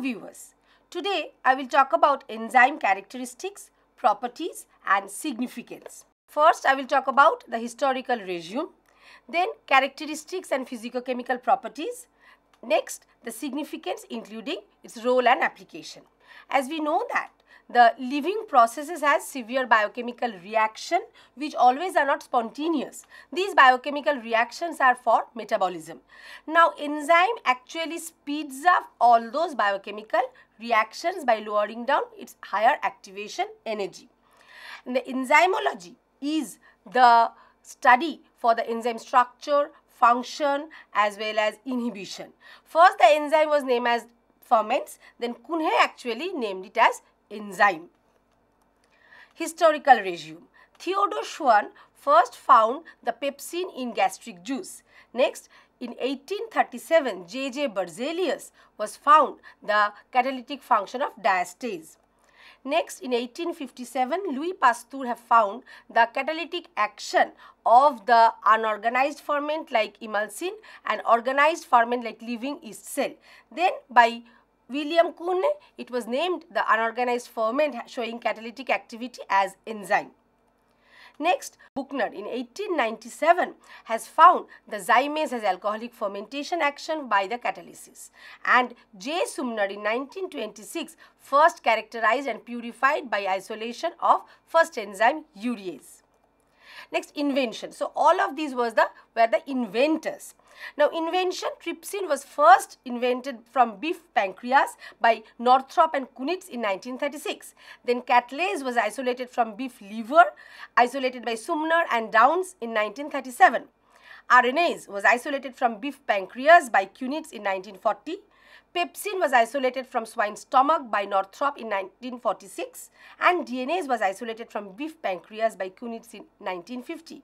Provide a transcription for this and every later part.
Viewers, today I will talk about enzyme characteristics, properties and significance. First I will talk about the historical regime, then characteristics and physicochemical properties, next the significance including its role and application. As we know that the living processes has severe biochemical reaction which always are not spontaneous. These biochemical reactions are for metabolism. Now enzyme actually speeds up all those biochemical reactions by lowering down its higher activation energy. And the enzymology is the study for the enzyme structure, function as well as inhibition. First the enzyme was named as ferments then Kuhnke actually named it as enzyme. Historical regime. Theodor Schwann first found the pepsin in gastric juice. Next, in 1837, J.J. Berzelius was found the catalytic function of diastase. Next, in 1857, Louis Pasteur have found the catalytic action of the unorganized ferment like emulsin and organized ferment like living yeast cell. Then, by William Kuhnke, it was named the unorganized ferment showing catalytic activity as enzyme. Next, Buchner in 1897 has found the zymase has alcoholic fermentation action by the catalysis and J. Sumner in 1926 first characterized and purified by isolation of first enzyme urease. Next, invention. So, all of these was the were the inventors. Now, invention trypsin was first invented from beef pancreas by Northrop and Kunitz in 1936. Then catalase was isolated from beef liver, isolated by Sumner and Downs in 1937. RNase was isolated from beef pancreas by Kunitz in 1940. Pepsin was isolated from swine stomach by Northrop in 1946 and DNase was isolated from beef pancreas by Kunitz in 1950.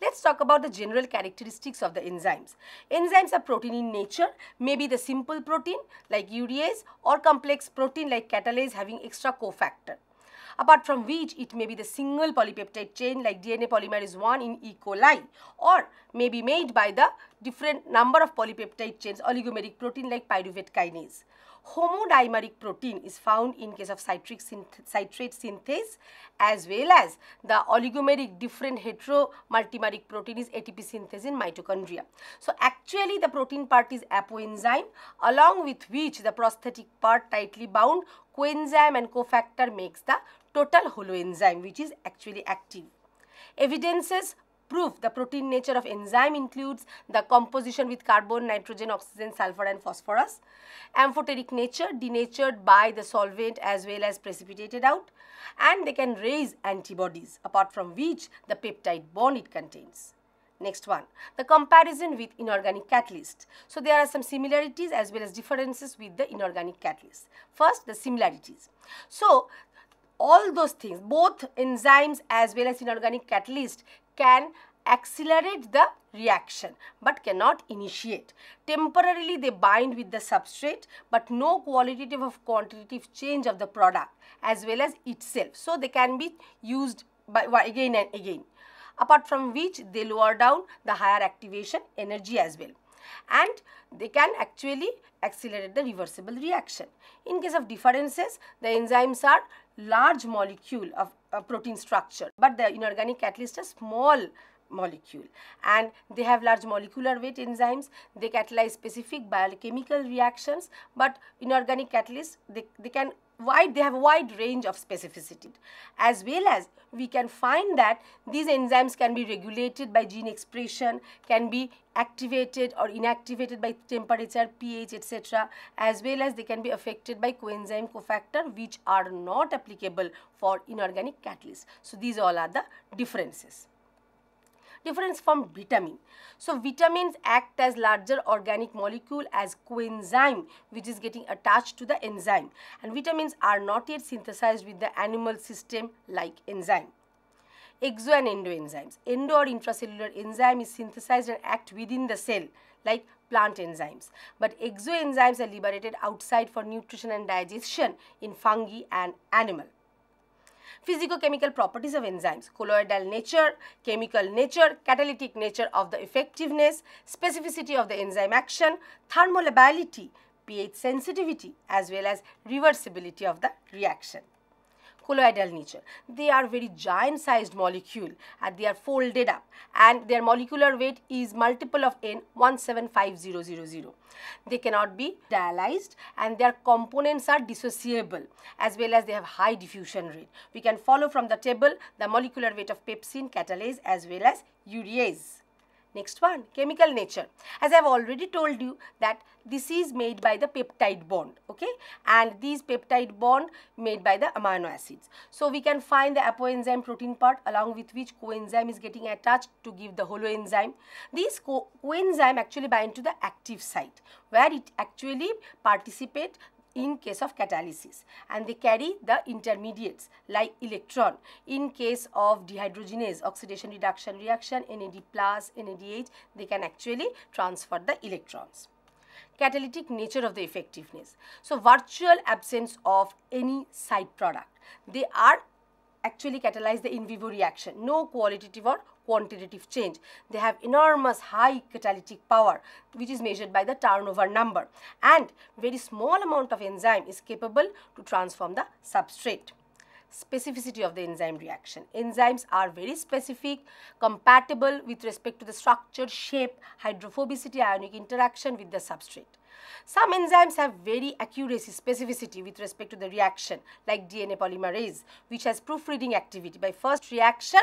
Let's talk about the general characteristics of the enzymes. Enzymes are protein in nature, maybe the simple protein like urease or complex protein like catalase having extra cofactor apart from which it may be the single polypeptide chain like DNA polymerase 1 in E. coli or may be made by the different number of polypeptide chains oligomeric protein like pyruvate kinase. Homodimeric protein is found in case of citric synth citrate synthase as well as the oligomeric different heteromultimeric protein is ATP synthase in mitochondria. So, actually the protein part is apoenzyme along with which the prosthetic part tightly bound coenzyme and cofactor makes the total holoenzyme which is actually active. Evidences proof the protein nature of enzyme includes the composition with carbon, nitrogen, oxygen, sulfur and phosphorus, amphoteric nature denatured by the solvent as well as precipitated out and they can raise antibodies apart from which the peptide bond it contains. Next one, the comparison with inorganic catalyst. So, there are some similarities as well as differences with the inorganic catalyst. First, the similarities. So, all those things, both enzymes as well as inorganic catalyst can accelerate the reaction but cannot initiate. Temporarily they bind with the substrate but no qualitative or quantitative change of the product as well as itself. So, they can be used by again and again apart from which they lower down the higher activation energy as well and they can actually accelerate the reversible reaction. In case of differences, the enzymes are large molecule of a protein structure, but the inorganic catalyst is small molecule. And they have large molecular weight enzymes. They catalyze specific biochemical reactions but inorganic catalysts they, they can wide they have a wide range of specificity as well as we can find that these enzymes can be regulated by gene expression can be activated or inactivated by temperature ph etc as well as they can be affected by coenzyme cofactor which are not applicable for inorganic catalysts. So these all are the differences difference from vitamin. So, vitamins act as larger organic molecule as coenzyme which is getting attached to the enzyme and vitamins are not yet synthesized with the animal system like enzyme. Exo and endo enzymes. Endo or intracellular enzyme is synthesized and act within the cell like plant enzymes. But exoenzymes are liberated outside for nutrition and digestion in fungi and animal. Physicochemical properties of enzymes, colloidal nature, chemical nature, catalytic nature of the effectiveness, specificity of the enzyme action, thermolability, pH sensitivity as well as reversibility of the reaction colloidal nature. They are very giant sized molecule and they are folded up and their molecular weight is multiple of N 175000. They cannot be dialyzed and their components are dissociable as well as they have high diffusion rate. We can follow from the table the molecular weight of pepsin, catalase as well as urease. Next one, chemical nature. As I have already told you that this is made by the peptide bond, okay? And these peptide bond made by the amino acids. So, we can find the apoenzyme protein part along with which coenzyme is getting attached to give the holoenzyme. These co coenzyme actually bind to the active site where it actually participate in case of catalysis. And they carry the intermediates like electron in case of dehydrogenase oxidation reduction reaction NAD plus NADH they can actually transfer the electrons. Catalytic nature of the effectiveness. So virtual absence of any side product. They are actually catalyze the in vivo reaction. No qualitative or quantitative change. They have enormous high catalytic power which is measured by the turnover number and very small amount of enzyme is capable to transform the substrate specificity of the enzyme reaction. Enzymes are very specific, compatible with respect to the structure, shape, hydrophobicity, ionic interaction with the substrate. Some enzymes have very accuracy, specificity with respect to the reaction like DNA polymerase which has proofreading activity. By first reaction,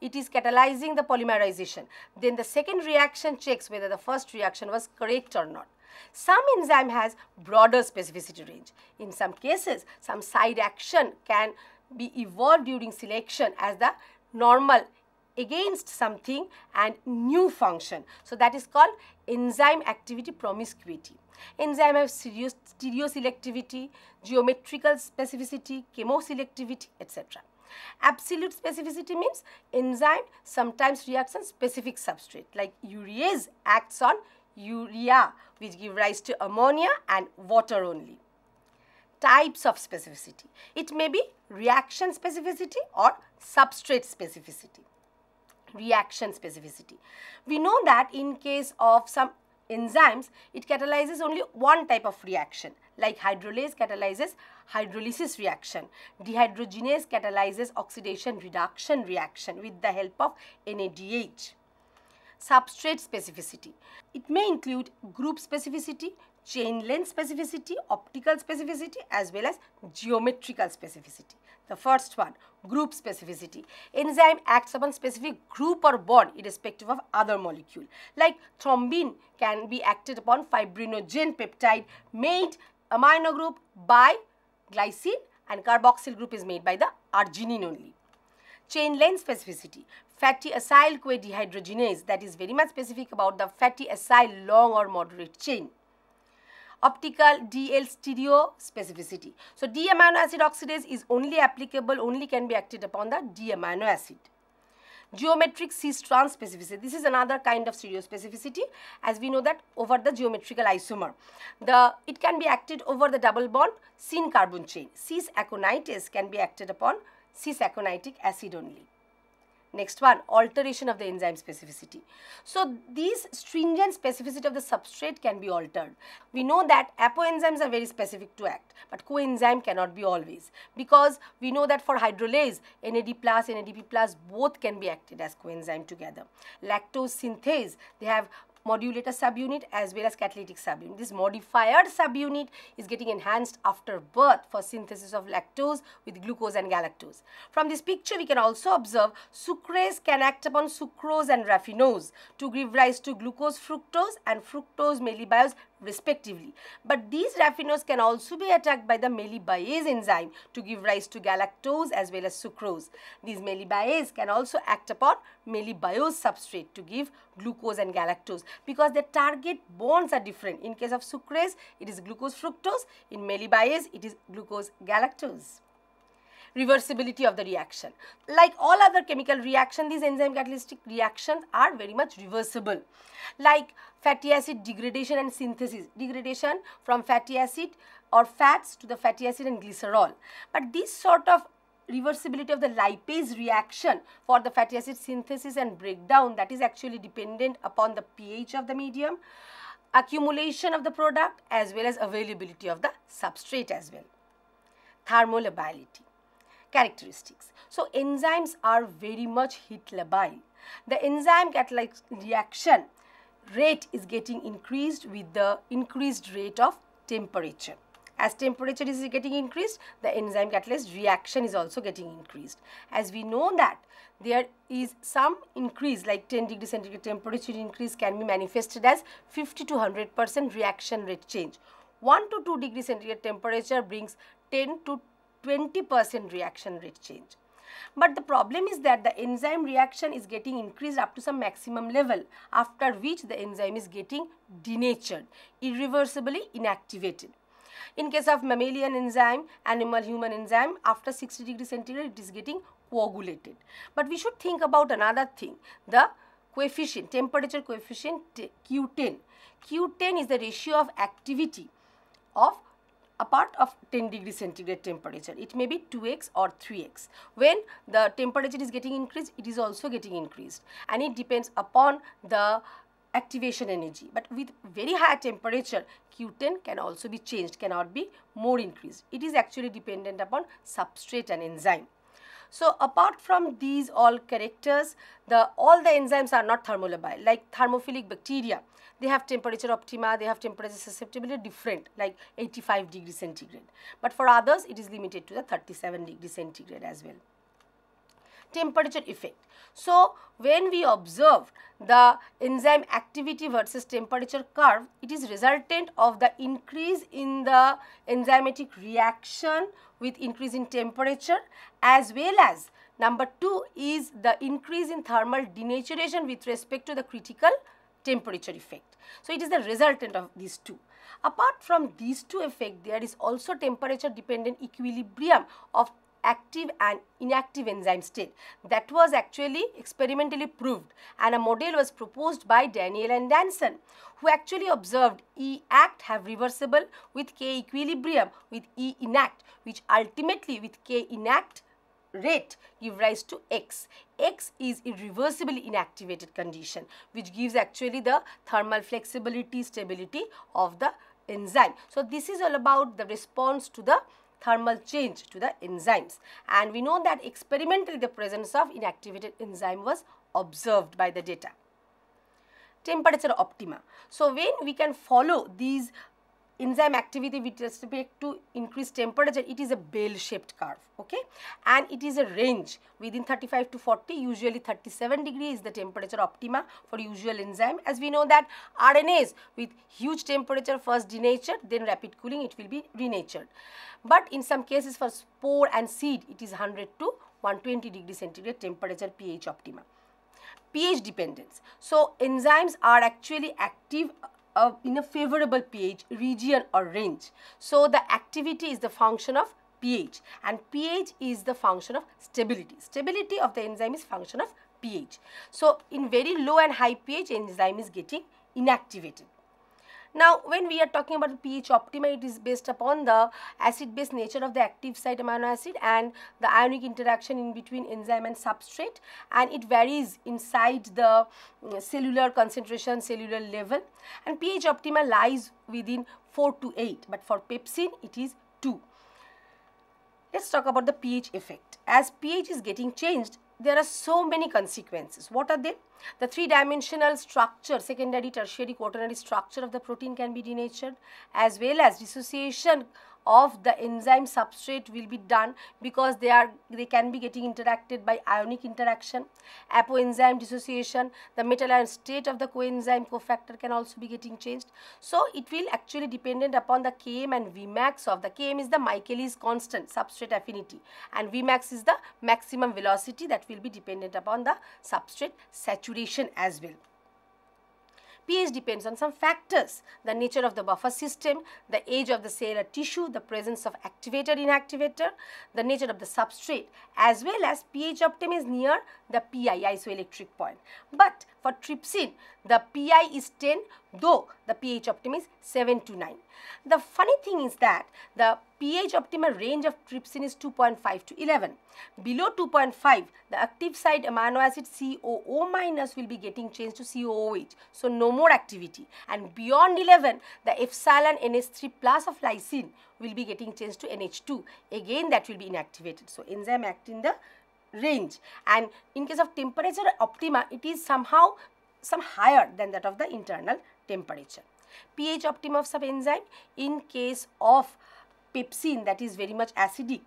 it is catalyzing the polymerization. Then the second reaction checks whether the first reaction was correct or not. Some enzyme has broader specificity range. In some cases, some side action can be evolved during selection as the normal against something and new function. So, that is called enzyme activity promiscuity. Enzyme have stereoselectivity, geometrical specificity, chemoselectivity, etc. Absolute specificity means enzyme sometimes reacts on specific substrate like urease acts on urea which give rise to ammonia and water only. Types of specificity. It may be reaction specificity or substrate specificity. Reaction specificity. We know that in case of some enzymes, it catalyzes only one type of reaction like hydrolase catalyzes hydrolysis reaction. Dehydrogenase catalyzes oxidation reduction reaction with the help of NADH. Substrate specificity. It may include group specificity, chain length specificity, optical specificity as well as geometrical specificity. The first one, group specificity. Enzyme acts upon specific group or bond irrespective of other molecule. Like thrombin can be acted upon fibrinogen peptide made amino group by glycine and carboxyl group is made by the arginine only. Chain length specificity. Fatty acyl CoA dehydrogenase that is very much specific about the fatty acyl long or moderate chain optical DL stereo specificity. So, D amino acid oxidase is only applicable, only can be acted upon the D amino acid. Geometric cis trans specificity. This is another kind of stereo specificity as we know that over the geometrical isomer. The It can be acted over the double bond syn carbon chain. Cis aconitase can be acted upon cis aconitic acid only. Next one, alteration of the enzyme specificity. So, these stringent specificity of the substrate can be altered. We know that apoenzymes are very specific to act, but coenzyme cannot be always because we know that for hydrolase, NAD plus, NADP plus both can be acted as coenzyme together. Lactose synthase, they have modulator subunit as well as catalytic subunit. This modified subunit is getting enhanced after birth for synthesis of lactose with glucose and galactose. From this picture, we can also observe sucrase can act upon sucrose and raffinose to give rise to glucose fructose and fructose melibiose respectively. But these raffinose can also be attacked by the melibiase enzyme to give rise to galactose as well as sucrose. These melibiase can also act upon melibiose substrate to give glucose and galactose because the target bonds are different. In case of sucrase, it is glucose fructose. In melibiase, it is glucose galactose reversibility of the reaction. Like all other chemical reaction, these enzyme catalytic reactions are very much reversible. Like fatty acid degradation and synthesis, degradation from fatty acid or fats to the fatty acid and glycerol. But this sort of reversibility of the lipase reaction for the fatty acid synthesis and breakdown that is actually dependent upon the pH of the medium accumulation of the product as well as availability of the substrate as well. Thermolability characteristics. So, enzymes are very much heat labile. The enzyme catalytic reaction rate is getting increased with the increased rate of temperature. As temperature is getting increased, the enzyme catalyst reaction is also getting increased. As we know that there is some increase like 10 degree centigrade temperature increase can be manifested as 50 to 100 percent reaction rate change. 1 to 2 degree centigrade temperature brings 10 to 20 percent reaction rate change. But the problem is that the enzyme reaction is getting increased up to some maximum level after which the enzyme is getting denatured, irreversibly inactivated. In case of mammalian enzyme, animal human enzyme, after 60 degree centigrade it is getting coagulated. But we should think about another thing, the coefficient, temperature coefficient Q10. Q10 is the ratio of activity of a part of 10 degree centigrade temperature. It may be 2x or 3x. When the temperature is getting increased, it is also getting increased and it depends upon the activation energy. But with very high temperature, Q10 can also be changed, cannot be more increased. It is actually dependent upon substrate and enzyme. So apart from these all characters, the all the enzymes are not thermolabile. Like thermophilic bacteria, they have temperature optima, they have temperature susceptibility different like 85 degree centigrade. But for others, it is limited to the 37 degree centigrade as well. Temperature effect. So, when we observe the enzyme activity versus temperature curve, it is resultant of the increase in the enzymatic reaction with increase in temperature as well as number 2 is the increase in thermal denaturation with respect to the critical temperature effect. So, it is the resultant of these two. Apart from these two effects, there is also temperature dependent equilibrium of active and inactive enzyme state. That was actually experimentally proved and a model was proposed by Daniel and Danson who actually observed E act have reversible with K equilibrium with E inact which ultimately with K inact rate give rise to X. X is irreversibly inactivated condition which gives actually the thermal flexibility stability of the enzyme. So, this is all about the response to the thermal change to the enzymes and we know that experimentally the presence of inactivated enzyme was observed by the data. Temperature optima. So, when we can follow these enzyme activity with respect to increased temperature it is a bell shaped curve okay? And it is a range. Within 35 to 40 usually 37 degree is the temperature optima for usual enzyme. As we know that RNase with huge temperature first denatured then rapid cooling it will be renatured. But in some cases for spore and seed it is 100 to 120 degree centigrade temperature pH optima. pH dependence. So enzymes are actually active in a favorable pH region or range. So, the activity is the function of pH and pH is the function of stability. Stability of the enzyme is function of pH. So, in very low and high pH enzyme is getting inactivated. Now, when we are talking about pH optima, it is based upon the acid-base nature of the active site amino acid and the ionic interaction in between enzyme and substrate and it varies inside the mm, cellular concentration, cellular level and pH optima lies within 4 to 8 but for pepsin it is 2. Let's talk about the pH effect. As pH is getting changed, there are so many consequences. What are they? The three-dimensional structure, secondary, tertiary, quaternary structure of the protein can be denatured as well as dissociation of the enzyme substrate will be done because they are they can be getting interacted by ionic interaction apoenzyme dissociation the metal ion state of the coenzyme cofactor can also be getting changed so it will actually dependent upon the km and vmax of the km is the michaelis constant substrate affinity and vmax is the maximum velocity that will be dependent upon the substrate saturation as well pH depends on some factors, the nature of the buffer system, the age of the cellular tissue, the presence of activator inactivator, the nature of the substrate as well as pH optimum is near the PI isoelectric point. But For trypsin, the pI is 10, though the pH optimum is 7 to 9. The funny thing is that the pH optimal range of trypsin is 2.5 to 11. Below 2.5, the active site amino acid COO minus will be getting changed to COOH. So, no more activity. And beyond 11, the epsilon NH3 plus of lysine will be getting changed to NH2. Again, that will be inactivated. So, enzyme act in the range and in case of temperature optima it is somehow some higher than that of the internal temperature. pH optima of some enzyme in case of pepsin that is very much acidic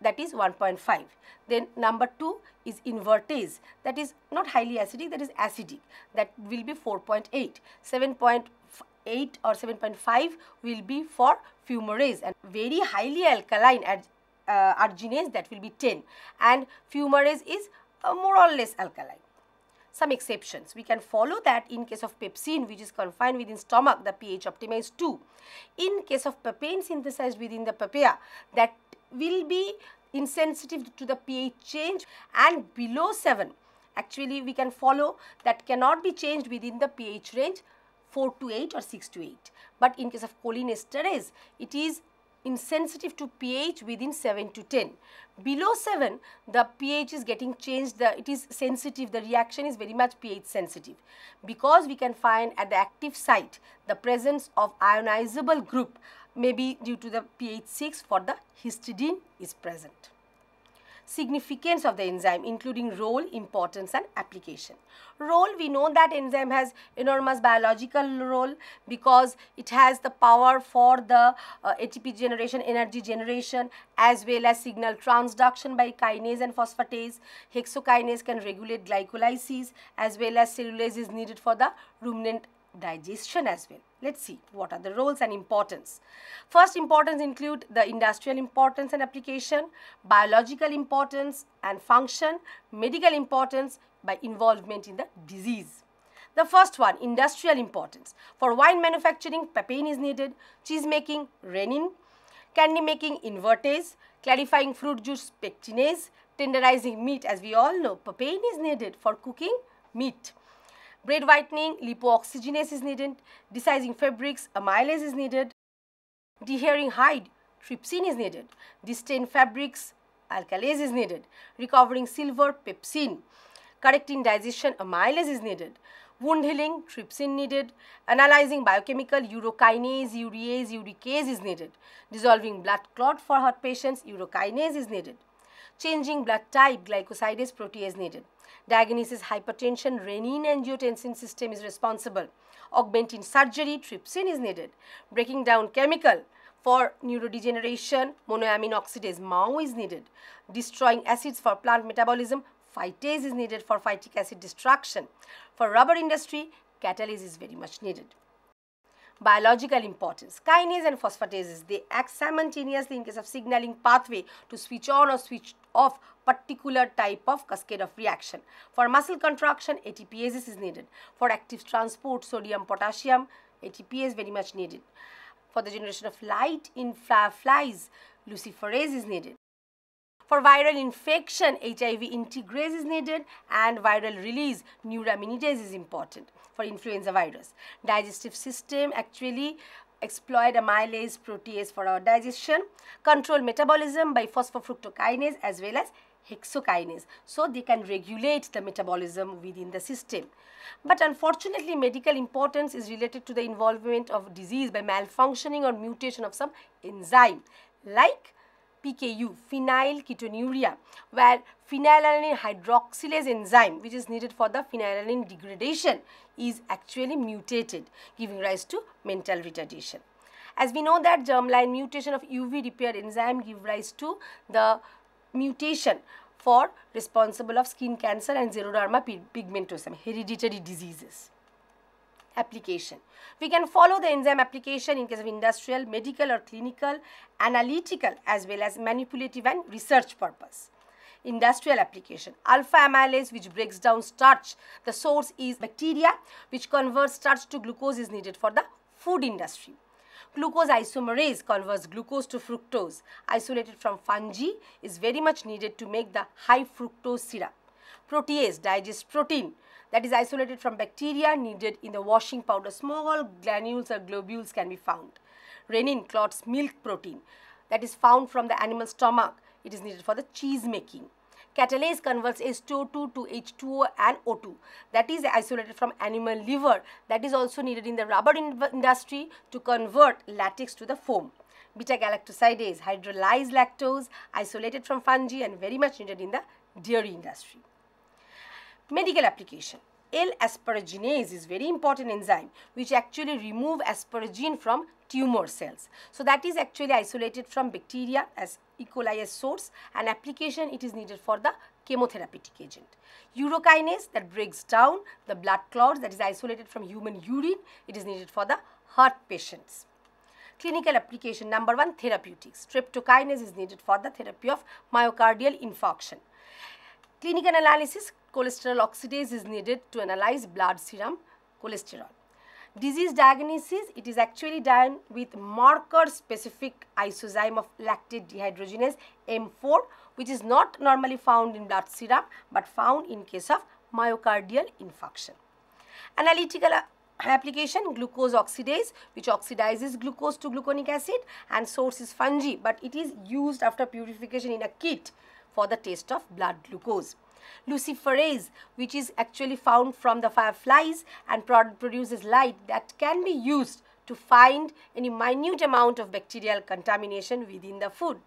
that is 1.5. Then number 2 is invertase that is not highly acidic that is acidic that will be 4.8. 7.8 or 7.5 will be for fumarase and very highly alkaline uh, arginase that will be 10 and fumarase is uh, more or less alkaline. Some exceptions. We can follow that in case of pepsin which is confined within stomach the pH optimized 2. In case of papain synthesized within the papaya that will be insensitive to the pH change and below 7 actually we can follow that cannot be changed within the pH range 4 to 8 or 6 to 8. But in case of cholinesterase it is insensitive to pH within 7 to 10. Below 7, the pH is getting changed, the, it is sensitive, the reaction is very much pH sensitive. Because we can find at the active site the presence of ionizable group maybe due to the pH 6 for the histidine is present significance of the enzyme including role, importance and application. Role, we know that enzyme has enormous biological role because it has the power for the uh, ATP generation, energy generation as well as signal transduction by kinase and phosphatase. Hexokinase can regulate glycolysis as well as cellulase is needed for the ruminant digestion as well. Let's see what are the roles and importance. First importance include the industrial importance and application, biological importance and function, medical importance by involvement in the disease. The first one, industrial importance. For wine manufacturing, papain is needed, cheese making, renin, candy making, invertase, clarifying fruit juice, pectinase, tenderizing meat, as we all know, papain is needed for cooking meat. Bread whitening, lipooxygenase is needed. Desizing fabrics, amylase is needed. Dehairing hide, trypsin is needed. Destain fabrics, alkalase is needed. Recovering silver, pepsin. Correcting digestion, amylase is needed. Wound healing, trypsin needed. Analyzing biochemical, urokinase, urease, uricase is needed. Dissolving blood clot for heart patients, urokinase is needed. Changing blood type, glycosidase protease is needed. Diagnosis hypertension, renin-angiotensin system is responsible. Augmenting surgery, trypsin is needed. Breaking down chemical for neurodegeneration, monoamine oxidase, MAO is needed. Destroying acids for plant metabolism, phytase is needed for phytic acid destruction. For rubber industry, catalase is very much needed biological importance. Kinase and phosphatases, they act simultaneously in case of signaling pathway to switch on or switch off particular type of cascade of reaction. For muscle contraction, ATPase is needed. For active transport, sodium, potassium, ATPase is very much needed. For the generation of light in flies, luciferase is needed. For viral infection, HIV integrase is needed and viral release, neuraminidase is important for influenza virus. Digestive system actually exploit amylase protease for our digestion, control metabolism by phosphofructokinase as well as hexokinase. So, they can regulate the metabolism within the system. But unfortunately, medical importance is related to the involvement of disease by malfunctioning or mutation of some enzyme like PKU, phenylketonuria, where phenylalanine hydroxylase enzyme which is needed for the phenylalanine degradation is actually mutated giving rise to mental retardation. As we know that germline mutation of UV repair enzyme give rise to the mutation for responsible of skin cancer and xeroderma pigmentosum hereditary diseases application. We can follow the enzyme application in case of industrial, medical or clinical, analytical as well as manipulative and research purpose. Industrial application. Alpha amylase which breaks down starch. The source is bacteria which converts starch to glucose is needed for the food industry. Glucose isomerase converts glucose to fructose isolated from fungi is very much needed to make the high fructose syrup. Protease digests protein that is isolated from bacteria needed in the washing powder. Small granules or globules can be found. Renin clots milk protein that is found from the animal stomach. It is needed for the cheese making. Catalase converts H2O2 to H2O and O2 that is isolated from animal liver that is also needed in the rubber in industry to convert latex to the foam. Beta-galactosidase hydrolyze lactose isolated from fungi and very much needed in the dairy industry. Medical application. L-asparaginase is very important enzyme which actually remove asparagine from tumor cells. So that is actually isolated from bacteria as E. coli as source and application it is needed for the chemotherapeutic agent. Urokinase that breaks down the blood clots that is isolated from human urine it is needed for the heart patients. Clinical application number one therapeutics. Streptokinase is needed for the therapy of myocardial infarction. Clinical analysis cholesterol oxidase is needed to analyze blood serum cholesterol. Disease diagnosis, it is actually done with marker specific isozyme of lactate dehydrogenase M4 which is not normally found in blood serum but found in case of myocardial infarction. Analytical uh, application glucose oxidase which oxidizes glucose to gluconic acid and source is fungi but it is used after purification in a kit for the test of blood glucose. Luciferase which is actually found from the fireflies and produces light that can be used to find any minute amount of bacterial contamination within the food.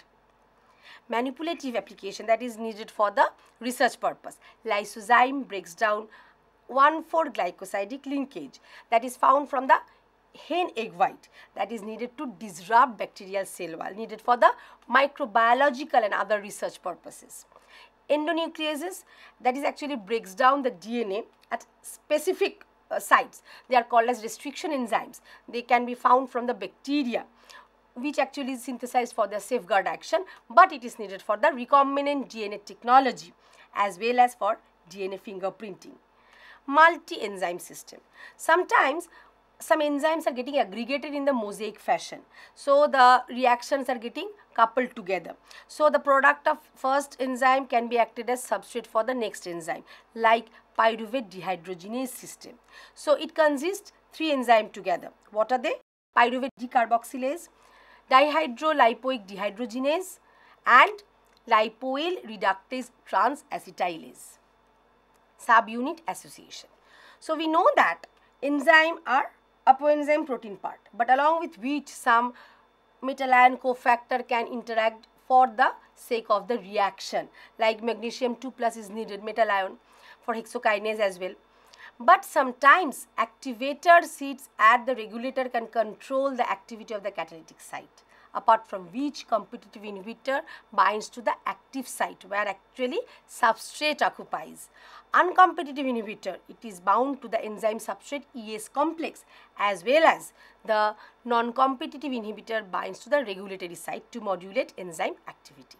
Manipulative application that is needed for the research purpose. Lysozyme breaks down 1,4-glycosidic linkage that is found from the hen egg white that is needed to disrupt bacterial cell wall needed for the microbiological and other research purposes endonucleases that is actually breaks down the DNA at specific uh, sites. They are called as restriction enzymes. They can be found from the bacteria which actually is synthesized for the safeguard action but it is needed for the recombinant DNA technology as well as for DNA fingerprinting. Multi-enzyme system. Sometimes some enzymes are getting aggregated in the mosaic fashion. So, the reactions are getting coupled together. So, the product of first enzyme can be acted as substrate for the next enzyme like pyruvate dehydrogenase system. So, it consists three enzymes together. What are they? Pyruvate decarboxylase, dihydrolipoic dehydrogenase and lipoyl reductase transacetylase. Subunit association. So, we know that enzyme are apoenzyme protein part but along with which some metal ion cofactor can interact for the sake of the reaction like magnesium 2 plus is needed metal ion for hexokinase as well. But sometimes activator seats at the regulator can control the activity of the catalytic site apart from which competitive inhibitor binds to the active site where actually substrate occupies. Uncompetitive inhibitor, it is bound to the enzyme substrate ES complex as well as the non-competitive inhibitor binds to the regulatory site to modulate enzyme activity.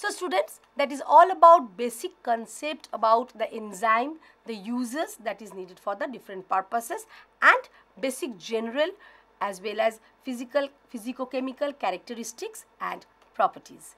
So students, that is all about basic concept about the enzyme, the uses that is needed for the different purposes and basic general as well as physical, physicochemical characteristics and properties.